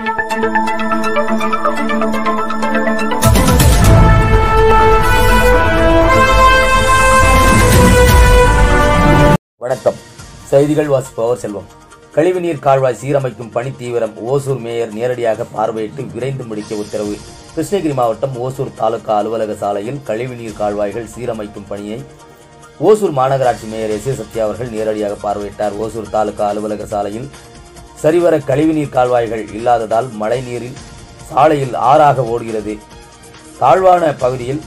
வணக்கம். செய்திகள் வாசிப்பவர் செல்வம். கழிவுநீர் கால்வாய் சீரமைக்கும் பணி தீவிரம் ஓசூர் மேயர் நேரடியாக பார்வையிட்டு விரைந்து முடிக்க உத்தரவு. கிருஷ்ணகிரி மாவட்டம் ஓசூர் தாலுகா அலுவலக சாலையில் கழிவுநீர் கால்வாய்கள் சீரமைக்கும் பணியை ஓசூர் மாநகராட்சி மேயர் எஸ் ஏ சத்யா அவர்கள் நேரடியாக பார்வையிட்டார். ஓசூர் தாலுகா அலுவலக சாலையில் சரிவர கழிவுநீர் கால்வாய்கள் இல்லாததால் மழைநீரில் சாலையில் ஆறாக ஓடுகிறது. தாழ்வான பகுதியில்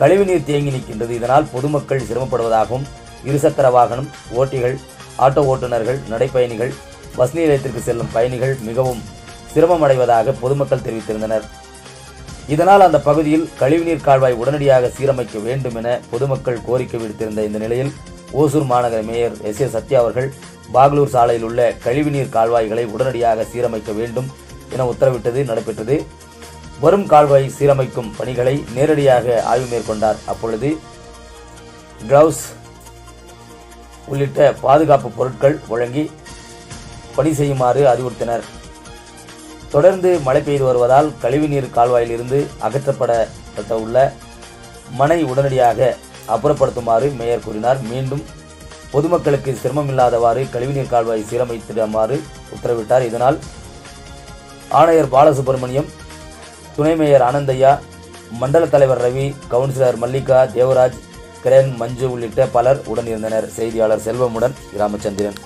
கழிவுநீர் தேங்கி நிற்கின்றது. இதனால் பொதுமக்கள் சிரமப்படுவதாகவும் இருசக்கர வாகனம் ஓட்டிகள் ஆட்டோ ஓட்டுநர்கள் நடைப்பயணிகள் பஸ் நிலையத்திற்கு செல்லும் பயணிகள் மிகவும் சிரமமடைவதாக பொதுமக்கள் தெரிவித்திருந்தனர். இதனால் அந்த பகுதியில் கழிவுநீர் கால்வாய் உடனடியாக சீரமைக்க வேண்டும் என பொதுமக்கள் கோரிக்கை விடுத்திருந்த இந்த நிலையில் ஓசூர் மாநகர மேயர் எஸ் ஏ சத்யா அவர்கள் பாகலூர் சாலையில் உள்ள கழிவுநீர் கால்வாய்களை உடனடியாக சீரமைக்க வேண்டும் என உத்தரவிட்டது நடைபெற்றது. வரும் கால்வாய் சீரமைக்கும் பணிகளை நேரடியாக ஆய்வு மேற்கொண்டார். அப்பொழுது கிளவுஸ் உள்ளிட்ட பாதுகாப்பு பொருட்கள் வழங்கி பணி செய்யுமாறு அறிவுறுத்தினர். தொடர்ந்து மழை பெய்து வருவதால் கழிவுநீர் கால்வாயிலிருந்து அகற்றப்படப்பட்ட உள்ள மனை உடனடியாக அப்புறப்படுத்துமாறு மேயர் கூறினார். மீண்டும் பொதுமக்களுக்கு சிரமமில்லாதவாறு கழிவுநீர் கால்வாய் சீரமைத்திடுமாறு உத்தரவிட்டார். இதனால் ஆணையர் பாலசுப்ரமணியம் துணை மேயர் ஆனந்தையா மண்டல தலைவர் ரவி கவுன்சிலர் மல்லிகா தேவராஜ் கிரண் மஞ்சு உள்ளிட்ட பலர் உடன் இருந்தனர் செய்தியாளர் செல்வமுடன் ராமச்சந்திரன்.